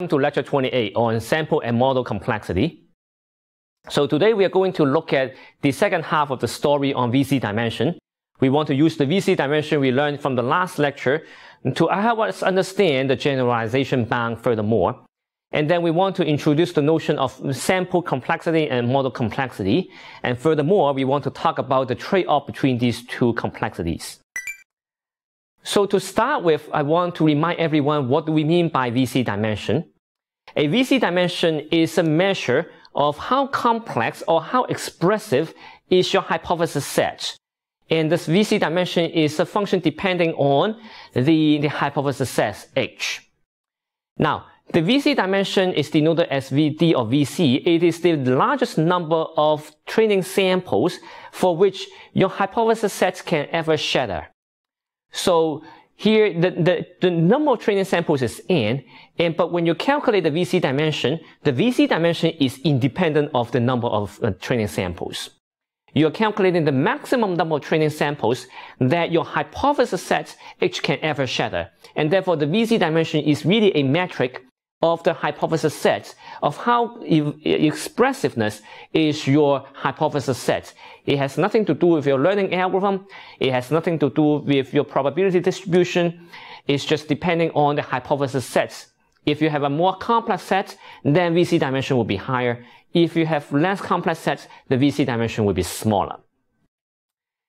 Welcome to lecture 28 on sample and model complexity. So today we are going to look at the second half of the story on VC dimension. We want to use the VC dimension we learned from the last lecture to help us understand the generalization bound furthermore. And then we want to introduce the notion of sample complexity and model complexity. And furthermore, we want to talk about the trade-off between these two complexities. So to start with, I want to remind everyone what do we mean by VC dimension. A VC dimension is a measure of how complex or how expressive is your hypothesis set. And this VC dimension is a function depending on the, the hypothesis set H. Now, the VC dimension is denoted as VD or VC. It is the largest number of training samples for which your hypothesis set can ever shatter. So here, the, the, the number of training samples is n, and but when you calculate the VC dimension, the VC dimension is independent of the number of uh, training samples. You're calculating the maximum number of training samples that your hypothesis set H can ever shatter. And therefore, the VC dimension is really a metric of the hypothesis set of how expressiveness is your hypothesis set. It has nothing to do with your learning algorithm. It has nothing to do with your probability distribution. It's just depending on the hypothesis sets. If you have a more complex set, then VC dimension will be higher. If you have less complex sets, the VC dimension will be smaller.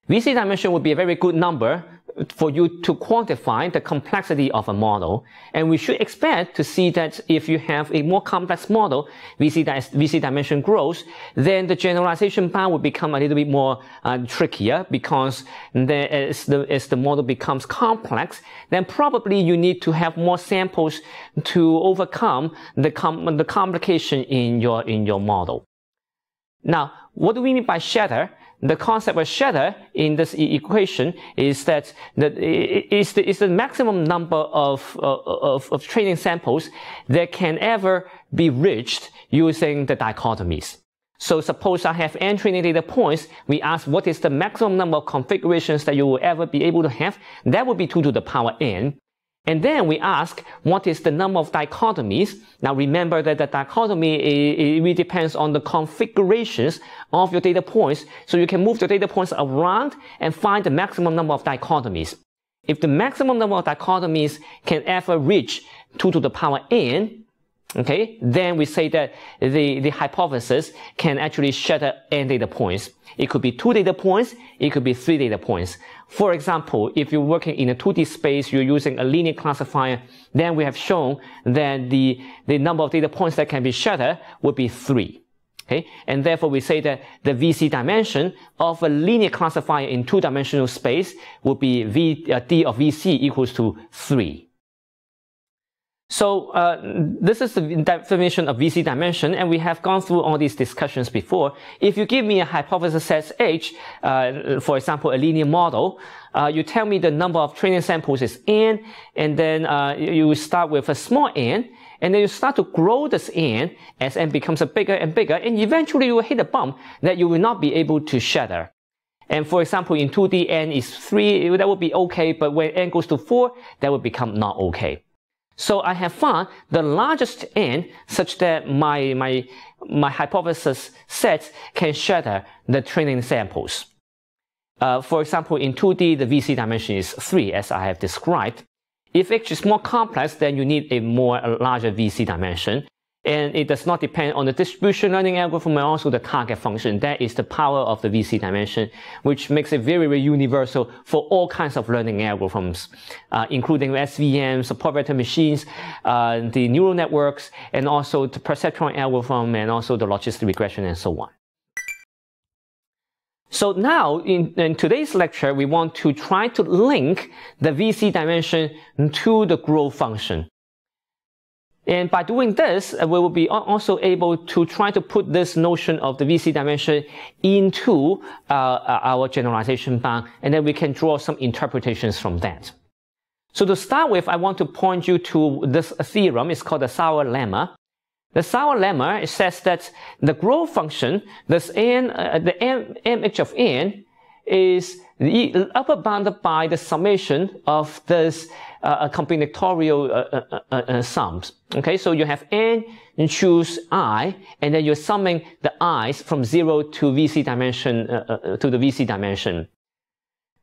VC dimension would be a very good number for you to quantify the complexity of a model. And we should expect to see that if you have a more complex model, VC, VC dimension grows, then the generalization bound will become a little bit more uh, trickier because the, as, the, as the model becomes complex, then probably you need to have more samples to overcome the, com the complication in your, in your model. Now, what do we mean by shatter? The concept of shatter in this equation is that it's the, it's the maximum number of, uh, of, of training samples that can ever be reached using the dichotomies. So suppose I have n training data points, we ask what is the maximum number of configurations that you will ever be able to have. That would be 2 to the power n. And then we ask, what is the number of dichotomies? Now remember that the dichotomy it, really depends on the configurations of your data points. So you can move the data points around and find the maximum number of dichotomies. If the maximum number of dichotomies can ever reach 2 to the power n, Okay, then we say that the, the hypothesis can actually shatter n data points. It could be two data points, it could be three data points. For example, if you're working in a 2D space, you're using a linear classifier, then we have shown that the, the number of data points that can be shattered would be three. Okay, and therefore we say that the VC dimension of a linear classifier in two-dimensional space would be v, uh, d of VC equals to three. So uh, this is the definition of VC dimension, and we have gone through all these discussions before. If you give me a hypothesis set H, uh, for example, a linear model, uh, you tell me the number of training samples is n, and then uh, you start with a small n, and then you start to grow this n as n becomes bigger and bigger, and eventually you will hit a bump that you will not be able to shatter. And for example, in 2D, n is 3, that would be okay, but when n goes to 4, that would become not okay. So I have found the largest n such that my, my, my hypothesis set can shatter the training samples. Uh, for example, in 2D, the VC dimension is 3, as I have described. If H is more complex, then you need a more a larger VC dimension and it does not depend on the distribution learning algorithm and also the target function. That is the power of the VC dimension, which makes it very, very universal for all kinds of learning algorithms, uh, including SVM, support vector machines, uh, the neural networks, and also the perceptron algorithm, and also the logistic regression, and so on. So now, in, in, today's lecture, we want to try to link the VC dimension to the growth function. And by doing this, uh, we will be also able to try to put this notion of the VC dimension into uh, uh, our generalization bound, and then we can draw some interpretations from that. So to start with, I want to point you to this theorem. It's called the Sauer lemma. The Sauer lemma says that the growth function, this n, uh, the m, mh of n, is the upper bounded by the summation of this uh, combinatorial uh, uh, uh, uh, sums. Okay, so you have n, and choose i, and then you're summing the i's from zero to VC dimension to the VC dimension.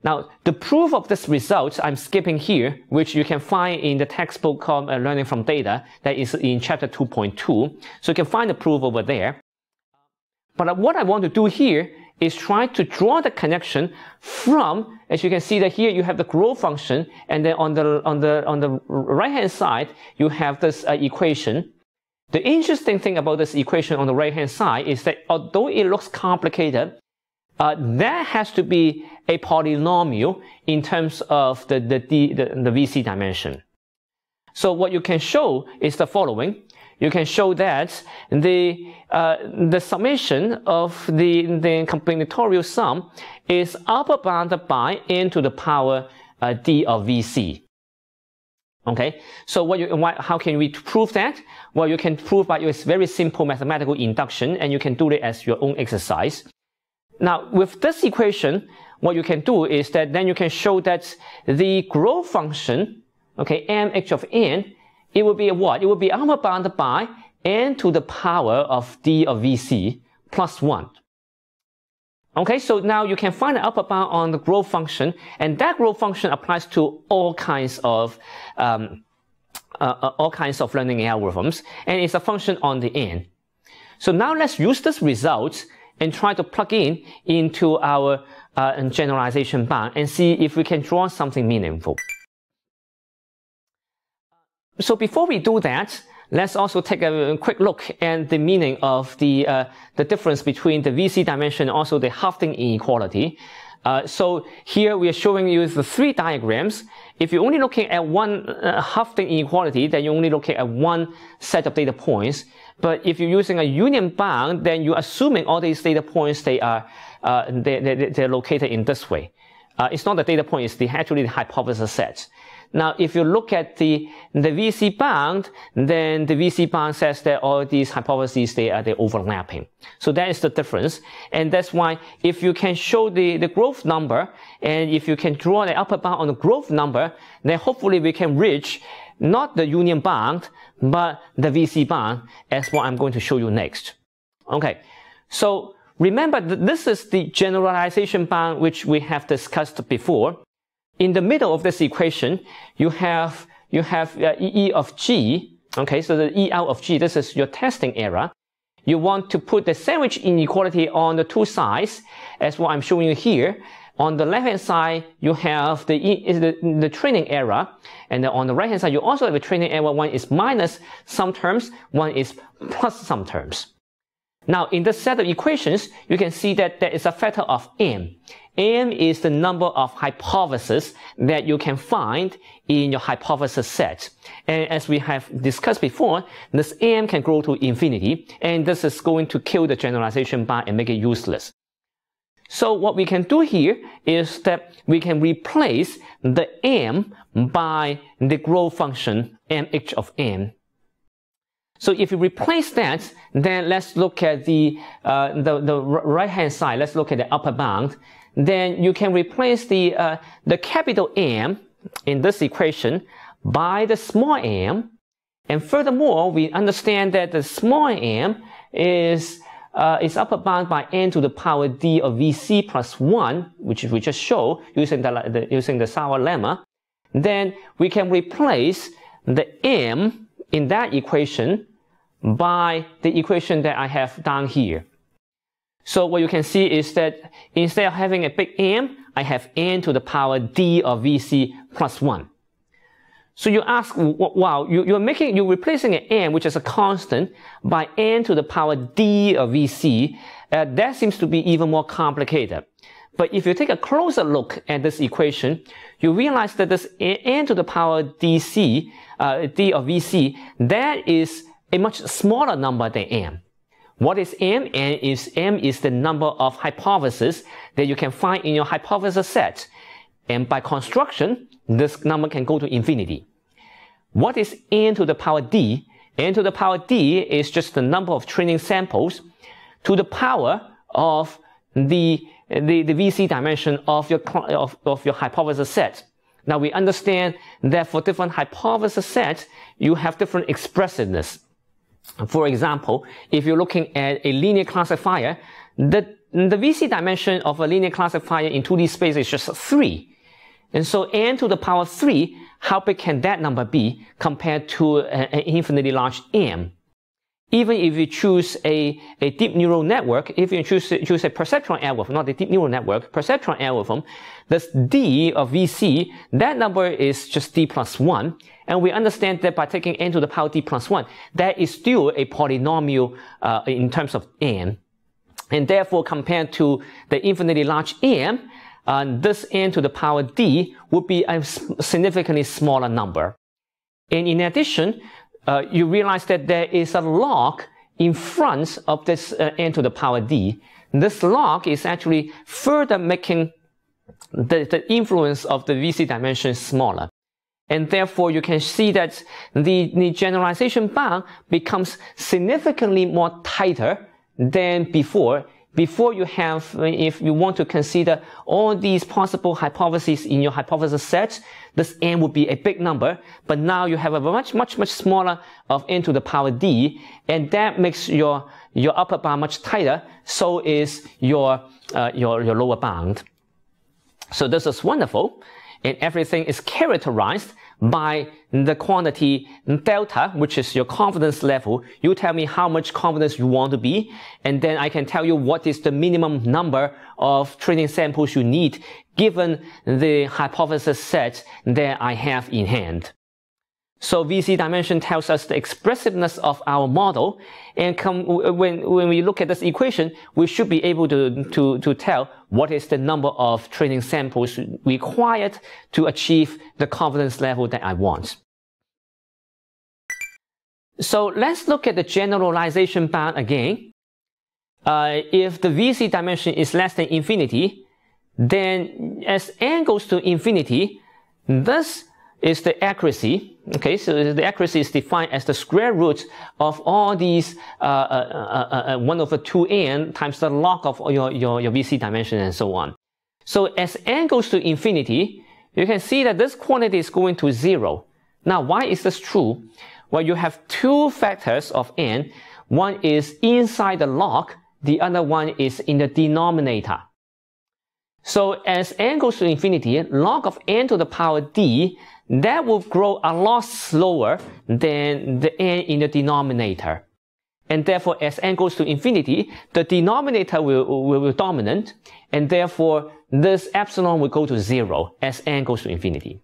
Now, the proof of this result I'm skipping here, which you can find in the textbook called Learning from Data, that is in chapter 2.2. So you can find the proof over there. But what I want to do here is try to draw the connection from, as you can see that here you have the growth function, and then on the, on the, on the right hand side, you have this uh, equation. The interesting thing about this equation on the right hand side is that although it looks complicated, uh, that has to be a polynomial in terms of the, the, the, the, the VC dimension. So what you can show is the following you can show that the, uh, the summation of the, the combinatorial sum is upper bounded by n to the power uh, d of vc. Okay, so what you, why, how can we prove that? Well, you can prove by a very simple mathematical induction, and you can do it as your own exercise. Now, with this equation, what you can do is that then you can show that the growth function, okay, mh of n, it will be a what? It will be upper bounded by n to the power of d of vc plus 1. Okay, so now you can find the upper bound on the growth function, and that growth function applies to all kinds of um, uh, uh, all kinds of learning algorithms, and it's a function on the n. So now let's use this result and try to plug in into our uh, generalization bound and see if we can draw something meaningful. So before we do that, let's also take a quick look at the meaning of the, uh, the difference between the VC dimension and also the Hoeffding inequality. Uh, so here we are showing you the three diagrams. If you're only looking at one uh, inequality, then you're only looking at one set of data points. But if you're using a union bound, then you're assuming all these data points, they are, uh, they, they, they're located in this way. Uh, it's not the data point, it's the, actually the hypothesis set. Now, if you look at the, the VC bound, then the VC bound says that all these hypotheses, they are, they overlapping. So that is the difference. And that's why if you can show the, the growth number, and if you can draw the upper bound on the growth number, then hopefully we can reach not the union bound, but the VC bound, as what I'm going to show you next. Okay. So remember, this is the generalization bound which we have discussed before in the middle of this equation, you have, you have uh, E of G. Okay, so the E out of G, this is your testing error. You want to put the sandwich inequality on the two sides, as what I'm showing you here. On the left hand side, you have the, is the, the training error. And on the right hand side, you also have a training error. One is minus some terms, one is plus some terms. Now, in this set of equations, you can see that there is a factor of m. m is the number of hypotheses that you can find in your hypothesis set. And as we have discussed before, this m can grow to infinity, and this is going to kill the generalization bound and make it useless. So what we can do here is that we can replace the m by the growth function mh of m so if you replace that, then let's look at the, uh, the, the right hand side. Let's look at the upper bound. Then you can replace the, uh, the capital M in this equation by the small m. And furthermore, we understand that the small m is, uh, is upper bound by n to the power d of vc plus 1, which we just showed using the, the, using the Sauer lemma. Then we can replace the m in that equation by the equation that I have down here. So what you can see is that instead of having a big M, I have n to the power d of Vc plus 1. So you ask, wow, you, are making, you're replacing an n, which is a constant, by n to the power d of Vc. Uh, that seems to be even more complicated. But if you take a closer look at this equation, you realize that this n to the power dc, uh, d of Vc, that is a much smaller number than m. What is m? m is m is the number of hypotheses that you can find in your hypothesis set. And by construction, this number can go to infinity. What is n to the power d? n to the power d is just the number of training samples to the power of the the, the VC dimension of your, of, of your hypothesis set. Now we understand that for different hypothesis sets, you have different expressiveness. For example, if you're looking at a linear classifier, the, the VC dimension of a linear classifier in 2D space is just 3. And so n to the power 3, how big can that number be compared to an infinitely large m? Even if you choose a, a deep neural network, if you choose, choose a perceptron algorithm, not a deep neural network, perceptron algorithm, this d of vc, that number is just d plus 1. And we understand that by taking n to the power d plus 1, that is still a polynomial uh, in terms of n. And therefore, compared to the infinitely large m, uh, this n to the power d would be a significantly smaller number. And in addition, uh, you realize that there is a log in front of this uh, n to the power d. This log is actually further making the, the influence of the VC dimension smaller. And therefore, you can see that the, the generalization bound becomes significantly more tighter than before before you have, if you want to consider all these possible hypotheses in your hypothesis set, this n would be a big number, but now you have a much, much, much smaller of n to the power d, and that makes your, your upper bound much tighter, so is your, uh, your, your lower bound. So this is wonderful, and everything is characterized by the quantity delta, which is your confidence level. You tell me how much confidence you want to be, and then I can tell you what is the minimum number of training samples you need given the hypothesis set that I have in hand. So VC dimension tells us the expressiveness of our model. And come, when, when we look at this equation, we should be able to, to, to tell what is the number of training samples required to achieve the confidence level that I want. So let's look at the generalization bound again. Uh, if the VC dimension is less than infinity, then as n goes to infinity, this is the accuracy. Okay, so the accuracy is defined as the square root of all these uh, uh, uh, uh 1 over 2n times the log of your, your, your VC dimension and so on. So as n goes to infinity, you can see that this quantity is going to zero. Now, why is this true? Well, you have two factors of n. One is inside the log, the other one is in the denominator. So as n goes to infinity, log of n to the power d that will grow a lot slower than the n in the denominator. And therefore, as n goes to infinity, the denominator will, will be dominant, and therefore this epsilon will go to zero as n goes to infinity.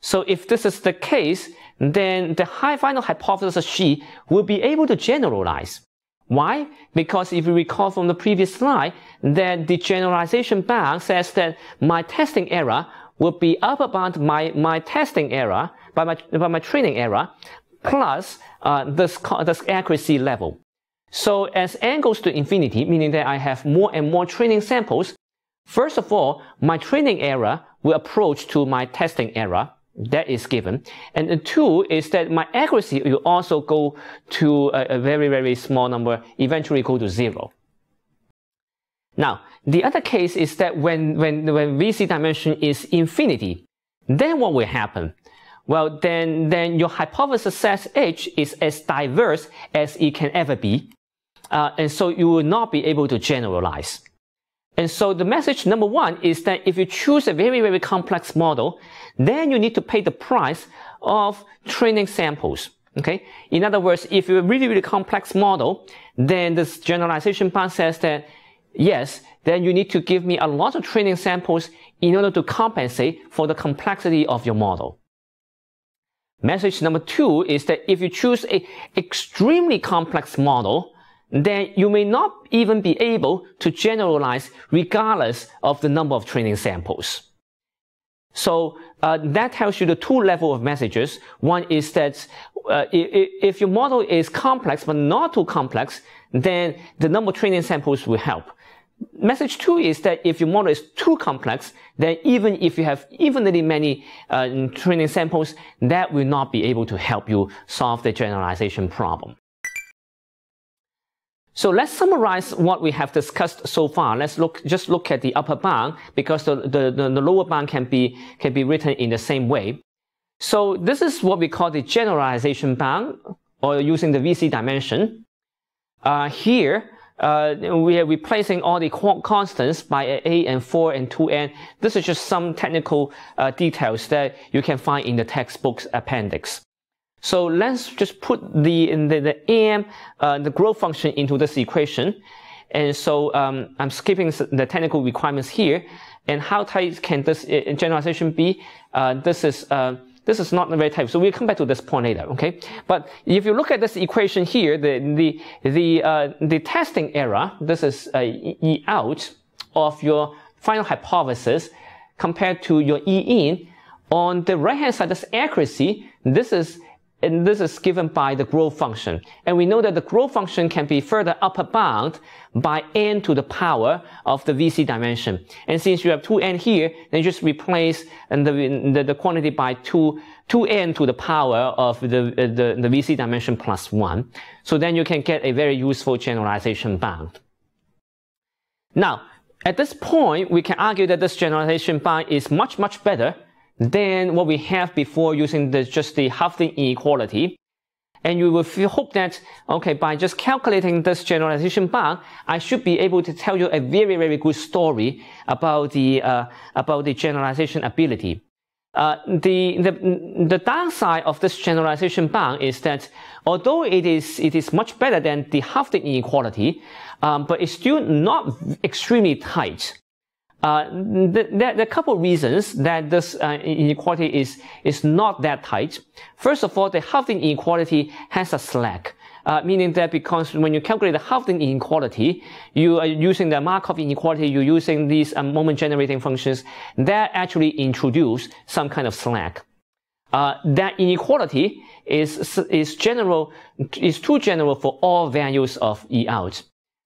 So if this is the case, then the high final hypothesis Xi will be able to generalize. Why? Because if you recall from the previous slide, that the generalization bound says that my testing error will be upper bound my, my testing error, by my, by my training error, plus uh, this, this accuracy level. So as n goes to infinity, meaning that I have more and more training samples, first of all, my training error will approach to my testing error. That is given. And the two is that my accuracy will also go to a, a very, very small number, eventually go to zero. Now, the other case is that when, when, when VC dimension is infinity, then what will happen? Well, then, then your hypothesis set H is as diverse as it can ever be. Uh, and so you will not be able to generalize. And so the message number one is that if you choose a very, very complex model, then you need to pay the price of training samples. Okay. In other words, if you're a really, really complex model, then this generalization bound says that yes, then you need to give me a lot of training samples in order to compensate for the complexity of your model. Message number two is that if you choose a extremely complex model, then you may not even be able to generalize regardless of the number of training samples. So uh, that tells you the two level of messages. One is that uh, if your model is complex but not too complex, then the number of training samples will help. Message two is that if your model is too complex, then even if you have infinitely many uh, training samples, that will not be able to help you solve the generalization problem. So let's summarize what we have discussed so far. Let's look, just look at the upper bound because the, the, the, the lower bound can be, can be written in the same way. So this is what we call the generalization bound or using the VC dimension. Uh, here, uh, we are replacing all the constants by a and 4 and 2n. This is just some technical uh, details that you can find in the textbook's appendix. So let's just put the, the, the am, uh, the growth function into this equation. And so um, I'm skipping the technical requirements here. And how tight can this uh, generalization be? Uh, this is uh, this is not very tight. So we'll come back to this point later. Okay. But if you look at this equation here, the the the uh, the testing error, this is e out of your final hypothesis compared to your e in. On the right hand side, this accuracy. This is and this is given by the growth function. And we know that the growth function can be further upper bound by n to the power of the VC dimension. And since you have 2n here, then just replace the, the, the quantity by 2, 2n to the power of the, the, the VC dimension plus 1. So then you can get a very useful generalization bound. Now, at this point, we can argue that this generalization bound is much, much better than what we have before using the, just the Hoeffding inequality. And you will hope that, okay, by just calculating this generalization bound, I should be able to tell you a very, very good story about the, uh, about the generalization ability. Uh, the, the, the downside of this generalization bound is that although it is, it is much better than the Hoeffding inequality, um, but it's still not extremely tight. Uh, there, are a couple of reasons that this uh, inequality is, is not that tight. First of all, the Hoeffding inequality has a slack. Uh, meaning that because when you calculate the Hoeffding inequality, you are using the Markov inequality, you're using these um, moment generating functions that actually introduce some kind of slack. Uh, that inequality is, is general, is too general for all values of E out.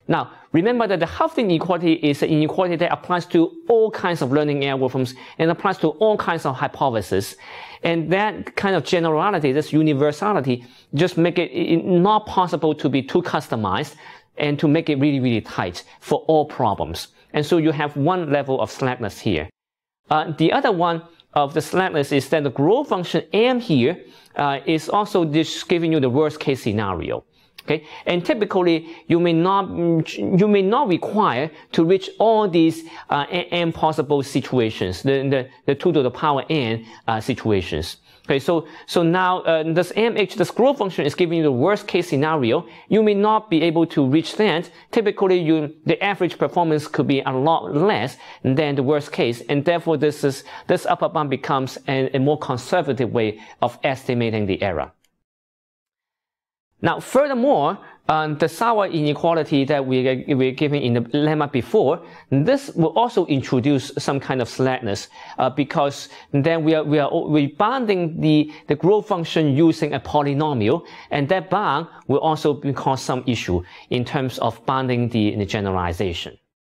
Now, remember that the Hoeffding inequality is an inequality that applies to all kinds of learning algorithms and applies to all kinds of hypotheses. And that kind of generality, this universality, just make it not possible to be too customized and to make it really, really tight for all problems. And so you have one level of slackness here. Uh, the other one of the slackness is that the growth function m here uh, is also just giving you the worst case scenario. Okay, and typically you may not you may not require to reach all these uh, n possible situations, the, the the two to the power n uh, situations. Okay, so so now uh, this mh, this growth function is giving you the worst case scenario. You may not be able to reach that. Typically, you the average performance could be a lot less than the worst case, and therefore this is this upper bound becomes a, a more conservative way of estimating the error. Now, furthermore, um, the Sauer inequality that we we're given in the lemma before, this will also introduce some kind of slackness uh, because then we are we are we bounding the the growth function using a polynomial, and that bound will also cause some issue in terms of bounding the, the generalization.